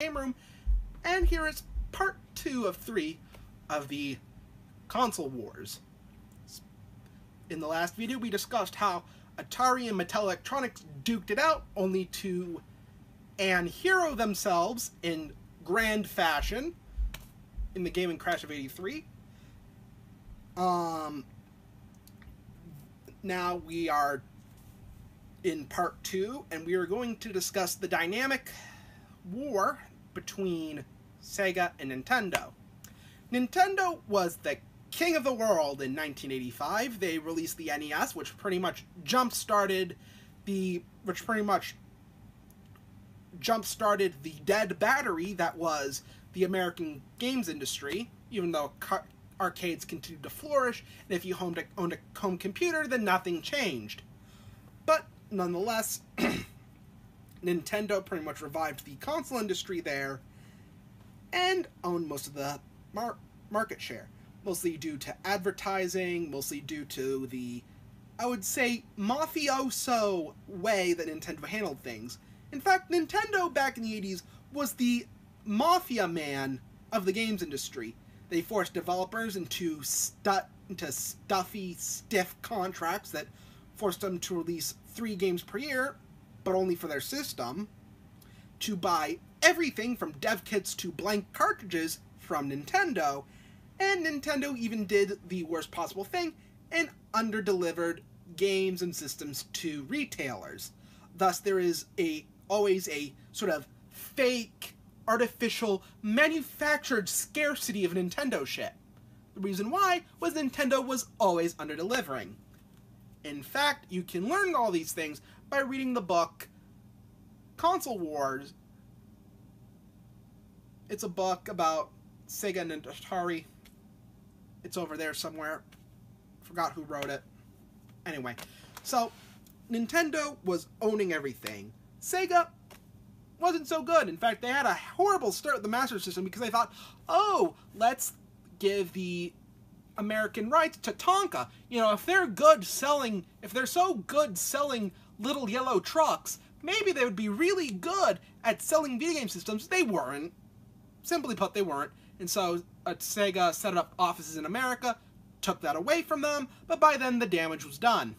Game Room, and here is part two of three of the console wars. In the last video, we discussed how Atari and Mattel Electronics duked it out, only to anhero themselves in grand fashion in the Game and Crash of 83. Um, now we are in part two, and we are going to discuss the dynamic war between Sega and Nintendo. Nintendo was the king of the world in 1985. They released the NES, which pretty much jump started the which pretty much jump started the dead battery that was the American games industry, even though car- arcades continued to flourish, and if you owned a, owned a home computer, then nothing changed. But nonetheless, Nintendo pretty much revived the console industry there and owned most of the mar- market share, mostly due to advertising, mostly due to the, I would say, mafioso way that Nintendo handled things. In fact, Nintendo back in the 80s was the mafia man of the games industry. They forced developers into, stu- into stuffy, stiff contracts that forced them to release three games per year, but only for their system, to buy everything from dev kits to blank cartridges from Nintendo, and Nintendo even did the worst possible thing and underdelivered games and systems to retailers. Thus, there is a always a sort of fake, artificial, manufactured scarcity of Nintendo shit. The reason why was Nintendo was always underdelivering. In fact, you can learn all these things by reading the book Console Wars. It's a book about Sega and Atari. It's over there somewhere. Forgot who wrote it. Anyway, so Nintendo was owning everything. Sega wasn't so good. In fact, they had a horrible start with the Master System because they thought, oh, let's give the American rights to Tonka. You know, if they're good selling, if they're so good selling little yellow trucks, maybe they would be really good at selling video game systems. They weren't. Simply put, they weren't. And so uh, Sega set up offices in America, took that away from them, but by then the damage was done.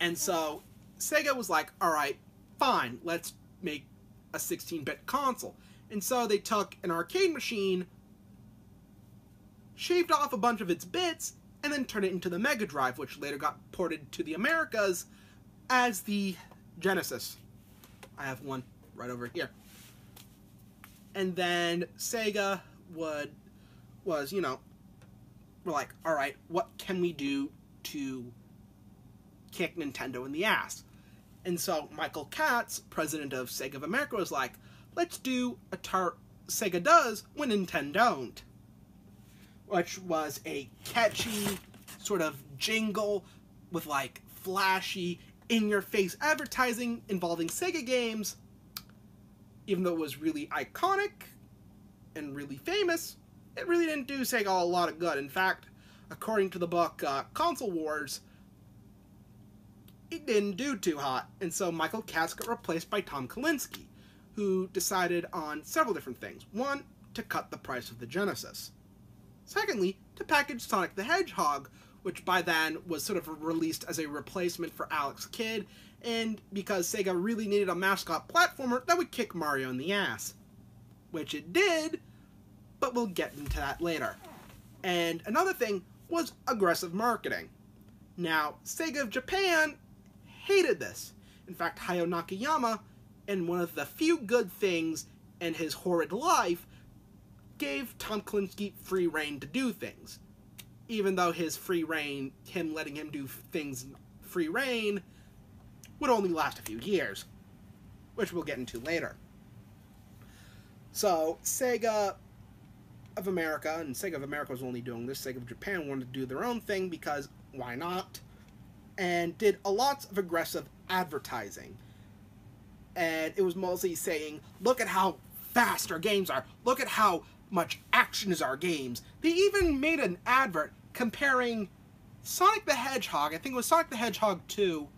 And so Sega was like, all right, fine, let's make a 16 bit console. And so they took an arcade machine, shaved off a bunch of its bits, and then turn it into the Mega Drive, which later got ported to the Americas as the Genesis. I have one right over here. And then Sega would was, you know, we're like, all right, what can we do to kick Nintendo in the ass? And so Michael Katz, president of Sega of America, was like, let's do a tar- Sega does when Nintendo don't. Which was a catchy sort of jingle with like flashy, in your face advertising involving Sega games. Even though it was really iconic and really famous, it really didn't do Sega a lot of good. In fact, according to the book uh, Console Wars, it didn't do too hot, and so Michael Katz got replaced by Tom Kalinske, who decided on several different things. One, to cut the price of the Genesis. Secondly, to package Sonic the Hedgehog, which by then was sort of released as a replacement for Alex Kidd, and because Sega really needed a mascot platformer that would kick Mario in the ass. Which it did, but we'll get into that later. And another thing was aggressive marketing. Now, Sega of Japan hated this. In fact, Hayao Nakayama, in one of the few good things in his horrid life, gave Tom Kalinske free reign to do things. Even though his free reign, him letting him do things free reign, would only last a few years, which we'll get into later. So, Sega of America, and Sega of America was only doing this, Sega of Japan wanted to do their own thing because why not? And did a lot of aggressive advertising. And it was mostly saying, look at how fast our games are, look at how much action is our games. They even made an advert comparing Sonic the Hedgehog, I think it was Sonic the Hedgehog 2,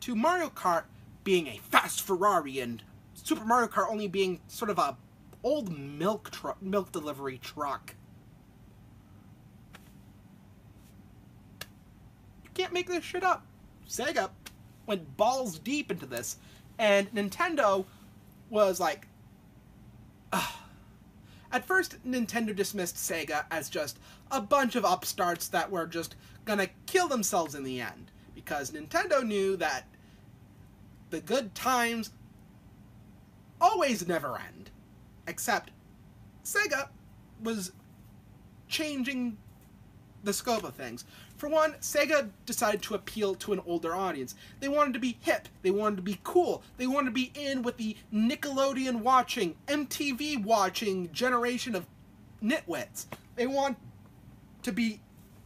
to Mario Kart being a fast Ferrari and Super Mario Kart only being sort of a old milk truck, milk delivery truck. You can't make this shit up. Sega went balls deep into this, and Nintendo was like, Ugh. At first, Nintendo dismissed Sega as just a bunch of upstarts that were just gonna kill themselves in the end, because Nintendo knew that the good times always never end. Except, Sega was changing the scope of things. For one, Sega decided to appeal to an older audience. They wanted to be hip, they wanted to be cool, they wanted to be in with the Nickelodeon watching, MTV watching generation of nitwits. They want to be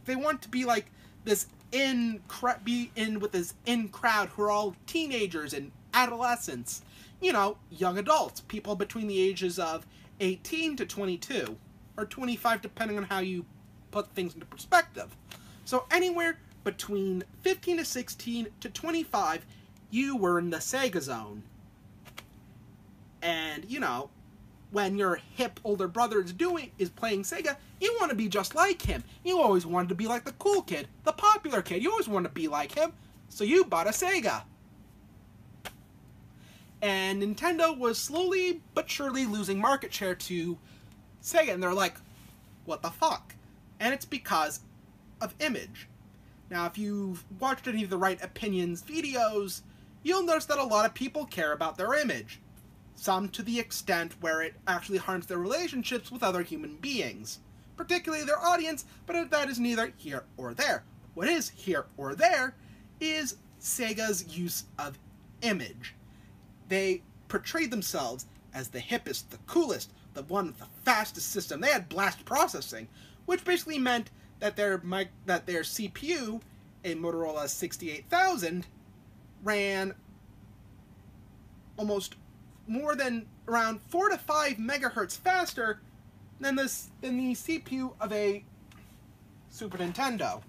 they want to be like this in be in with this in crowd who are all teenagers and adolescents. You know, young adults, people between the ages of 18 to 22 or 25 depending on how you put things into perspective. So anywhere between 15 to 16 to 25, you were in the Sega zone. And, you know, when your hip older brother is doing is playing Sega, you want to be just like him. You always wanted to be like the cool kid, the popular kid. You always wanted to be like him. So you bought a Sega. And Nintendo was slowly but surely losing market share to Sega. And they're like, what the fuck? And it's because of image. Now, if you've watched any of the Right Opinions videos, you'll notice that a lot of people care about their image. Some to the extent where it actually harms their relationships with other human beings, particularly their audience, but that is neither here or there. What is here or there is Sega's use of image. They portrayed themselves as the hippest, the coolest, the one with the fastest system. They had blast processing, which basically meant that their mic that their CPU, a Motorola 68000, ran almost more than around four to five megahertz faster than this than the CPU of a Super Nintendo.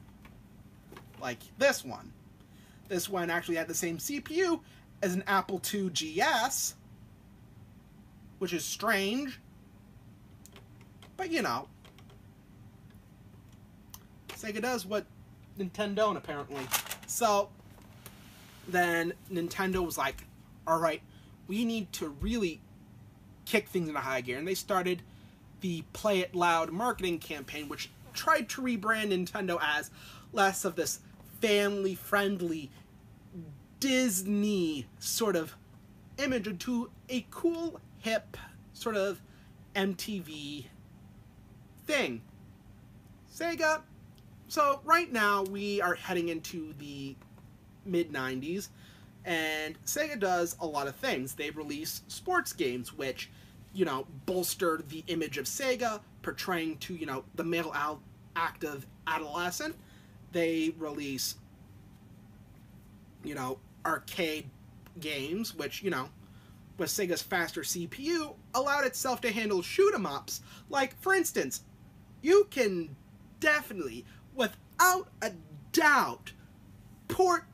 Like this one. This one actually had the same CPU as an Apple II GS, which is strange. But you know, Sega does what Nintendo don't, apparently. So, then Nintendo was like, alright, we need to really kick things into high gear. And they started the Play It Loud marketing campaign, which tried to rebrand Nintendo as less of this family friendly Disney sort of image into a cool, hip, sort of MTV thing. Sega so right now we are heading into the mid 90s and Sega does a lot of things. They release sports games which, you know, bolster the image of Sega portraying to, you know, the male al- active adolescent. They release you know, arcade games which, you know, with Sega's faster CPU allowed itself to handle shoot 'em ups. Like for instance, you can definitely without a doubt, port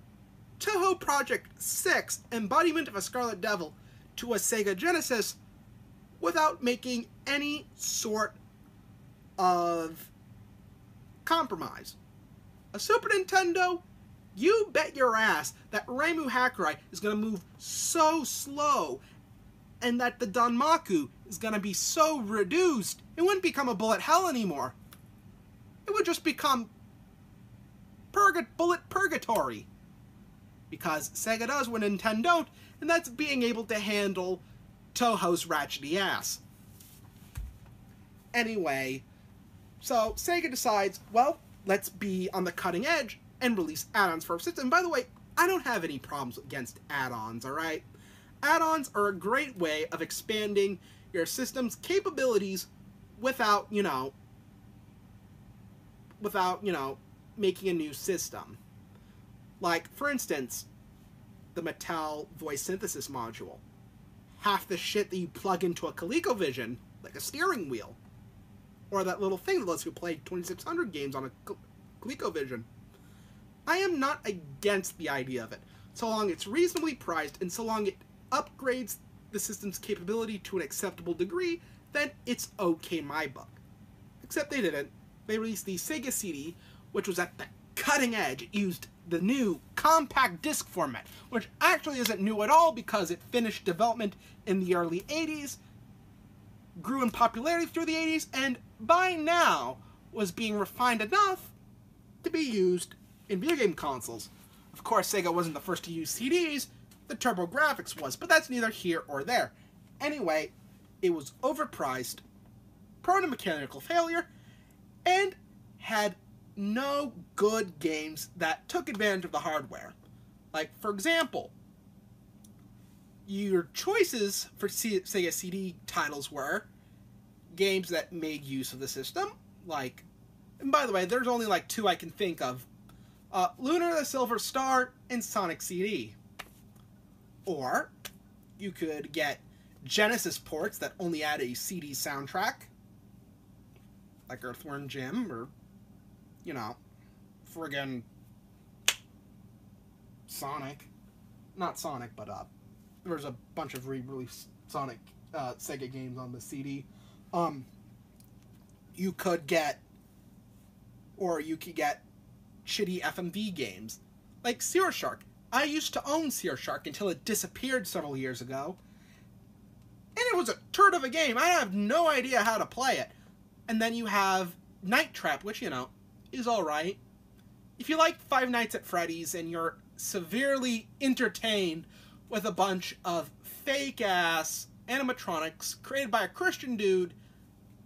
Touhou Project 6 Embodiment of a Scarlet Devil to a Sega Genesis without making any sort of compromise. A Super Nintendo, you bet your ass that Reimu Hakurei is going to move so slow and that the Danmaku is going to be so reduced, it wouldn't become a bullet hell anymore. It would just become Purga bullet purgatory. Because Sega does what Nintendo don't, and that's being able to handle Touhou's ratchety ass. Anyway, so Sega decides, well, let's be on the cutting edge and release add-ons for our system. By the way, I don't have any problems against add-ons, alright? Add-ons are a great way of expanding your system's capabilities without, you know, without, you know, making a new system. Like, for instance, the Mattel voice synthesis module. Half the shit that you plug into a ColecoVision, like a steering wheel. Or that little thing that lets you play 2600 games on a ColecoVision. I am not against the idea of it, so long it's reasonably priced and so long it upgrades the system's capability to an acceptable degree, then it's okay my book. Except they didn't. They released the Sega CD, which was at the cutting edge. It used the new compact disc format, which actually isn't new at all because it finished development in the early 80s, grew in popularity through the 80s, and by now was being refined enough to be used in video game consoles. Of course, Sega wasn't the first to use CDs, the TurboGrafx was, but that's neither here or there. Anyway, it was overpriced, prone to mechanical failure, and had no good games that took advantage of the hardware. Like, for example, your choices for Sega CD titles were games that made use of the system, like, and by the way, there's only like two I can think of uh, Lunar the Silver Star and Sonic CD. Or you could get Genesis ports that only add a CD soundtrack, like Earthworm Jim, or, you know, friggin' Sonic. Not Sonic, but uh, there's a bunch of re-released Sonic uh, Sega games on the CD. Um, you could get, or you could get shitty FMV games, like Sewer Shark. I used to own Sewer Shark until it disappeared several years ago. And it was a turd of a game. I have no idea how to play it. And then you have Night Trap, which, you know, is alright. If you like Five Nights at Freddy's and you're severely entertained with a bunch of fake ass animatronics created by a Christian dude,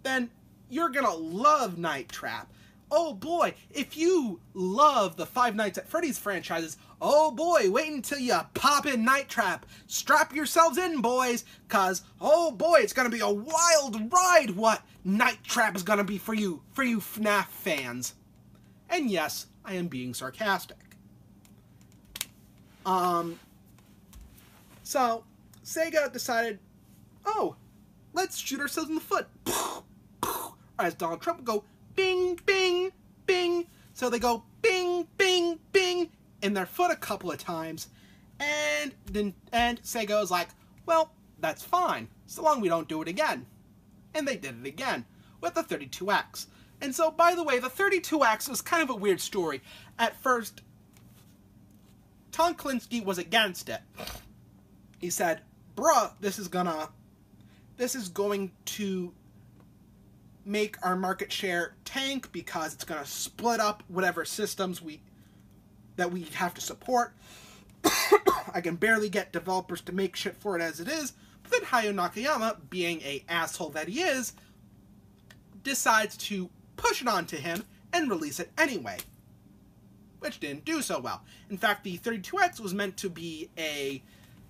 then you're gonna love Night Trap oh boy, if you love the Five Nights at Freddy's franchises, oh boy, wait until you pop in Night Trap. Strap yourselves in, boys, cause oh boy, it's gonna be a wild ride what Night Trap is gonna be for you, for you FNAF fans. And yes, I am being sarcastic. Um, so, Sega decided, oh, let's shoot ourselves in the foot. As Donald Trump would go, bing, bing, bing. So they go bing, bing, bing in their foot a couple of times. And then and Sega was like, well, that's fine, so long we don't do it again. And they did it again with the 32X. And so, by the way, the 32X was kind of a weird story. At first, Tom Kalinske was against it. He said, bruh, this is gonna, this is going to make our market share tank because it's going to split up whatever systems we that we have to support. I can barely get developers to make shit for it as it is. But then Hayao Nakayama, being a asshole that he is, decides to push it onto him and release it anyway. Which didn't do so well. In fact, the 32X was meant to be a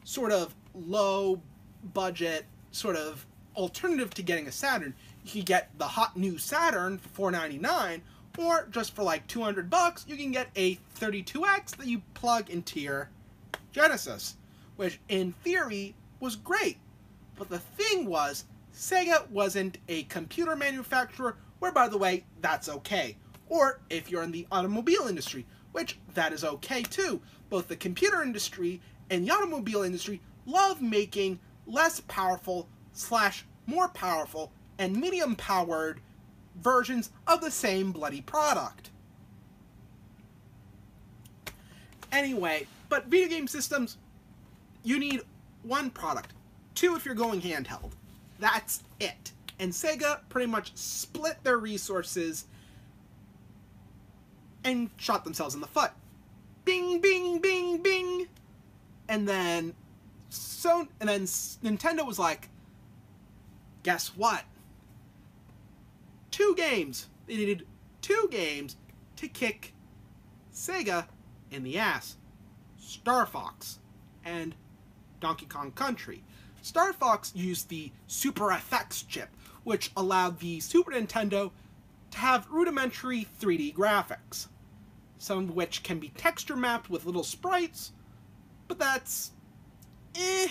sort of low budget, sort of alternative to getting a Saturn you can get the hot new Saturn for 499 or just for like 200 bucks, you can get a 32X that you plug into your Genesis, which in theory was great. But the thing was, Sega wasn't a computer manufacturer, where by the way, that's okay. Or if you're in the automobile industry, which that is okay too. Both the computer industry and the automobile industry love making less powerful slash more powerful and medium powered versions of the same bloody product. Anyway, but video game systems, you need one product. Two if you're going handheld. That's it. And Sega pretty much split their resources and shot themselves in the foot. Bing, bing, bing, bing. And then so and then Nintendo was like, guess what? Two games. They needed two games to kick Sega in the ass. Star Fox and Donkey Kong Country. Star Fox used the Super FX chip, which allowed the Super Nintendo to have rudimentary 3D graphics, some of which can be texture mapped with little sprites, but that's eh.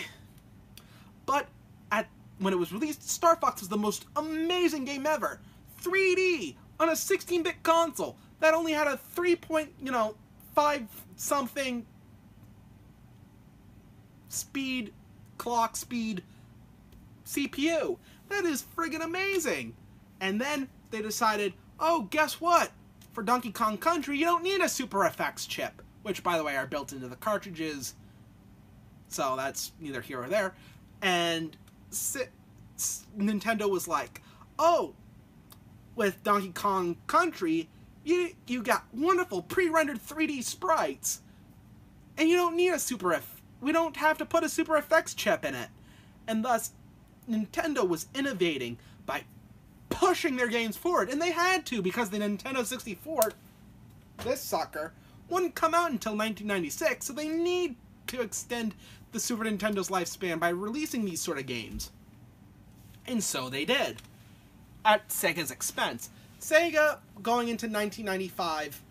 But at when it was released, Star Fox was the most amazing game ever. 3D on a 16-bit console that only had a 3 point, you know, 5 something speed, clock speed CPU. That is friggin' amazing. And then they decided, oh, guess what? For Donkey Kong Country, you don't need a Super FX chip, which, by the way, are built into the cartridges. So that's neither here or there. And Nintendo was like, oh, with Donkey Kong Country, you you got wonderful pre-rendered 3D sprites, and you don't need a Super F. We don't have to put a Super FX chip in it, and thus Nintendo was innovating by pushing their games forward, and they had to because the Nintendo 64, this sucker, wouldn't come out until 1996, so they need to extend the Super Nintendo's lifespan by releasing these sort of games. And so they did, at Sega's expense. Sega, going into 1995,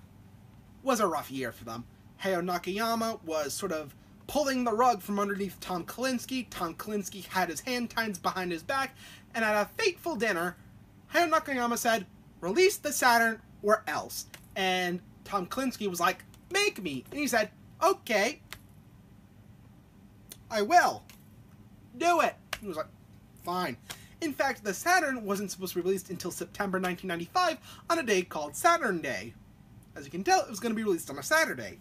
was a rough year for them. Hayao Nakayama was sort of pulling the rug from underneath Tom Kalinske. Tom Kalinske had his hand tied behind his back, and at a fateful dinner, Hayao Nakayama said, release the Saturn or else. And Tom Kalinske was like, make me. And he said, okay, I will. Do it. He was like, fine. In fact, the Saturn wasn't supposed to be released until September 1995 on a day called Saturn Day. As you can tell, it was going to be released on a Saturday.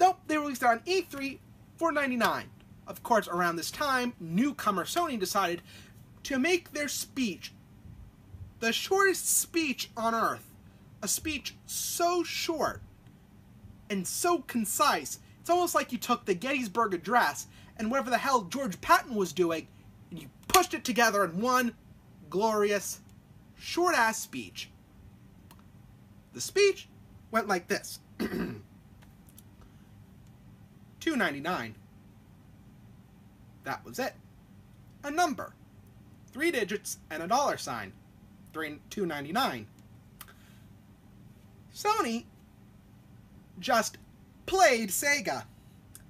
Nope, they released it on E3 for 99. Of course, around this time, newcomer Sony decided to make their speech the shortest speech on earth. A speech so short and so concise, it's almost like you took the Gettysburg Address and whatever the hell George Patton was doing, pushed it together in one glorious, short-ass speech. The speech went like this. 299. That was it. A number. Three digits and a dollar sign. 299. Sony just played Sega.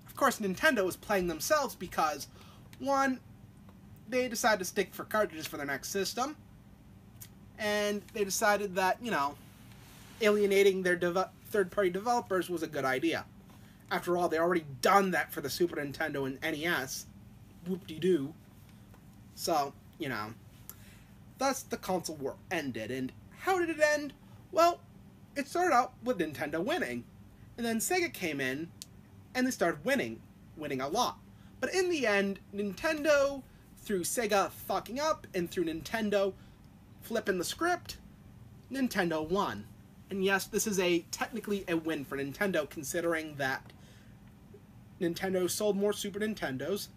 Of course, Nintendo was playing themselves because, one, they decided to stick for cartridges for their next system, and they decided that, you know, alienating their third-party developers was a good idea. After all, they already done that for the Super Nintendo and NES. Whoop-de-doo. So, you know, Thus, the console war ended. And how did it end? Well, it started out with Nintendo winning. And then Sega came in, and they started winning. Winning a lot. But in the end, Nintendo, through Sega fucking up, and through Nintendo flipping the script, Nintendo won. And yes, this is a technically a win for Nintendo, considering that Nintendo sold more Super Nintendos,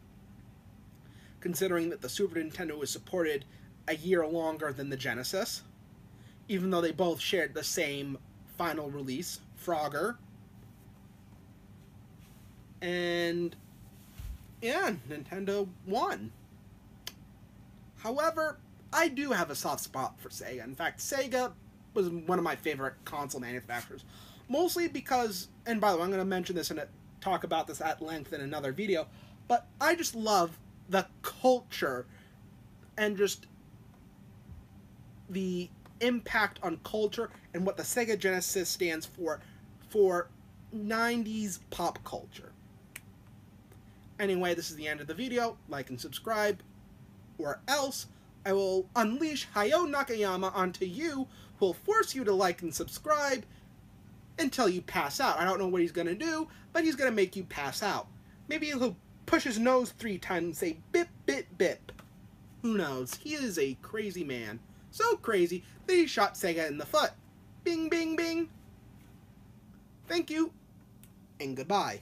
considering that the Super Nintendo was supported a year longer than the Genesis, even though they both shared the same final release, Frogger. And yeah, Nintendo won. However, I do have a soft spot for Sega. In fact, Sega was one of my favorite console manufacturers. Mostly because, and by the way, I'm going to mention this and talk about this at length in another video, but I just love the culture and just the impact on culture and what the Sega Genesis stands for for 90s pop culture. Anyway, this is the end of the video. Like and subscribe, or else I will unleash Hayao Nakayama onto you, who will force you to like and subscribe until you pass out. I don't know what he's going to do, but he's going to make you pass out. Maybe he'll push his nose three times and say bip, bip, bip. Who knows? He is a crazy man so crazy that he shot Sega in the foot. Bing, bing, bing. Thank you, and goodbye.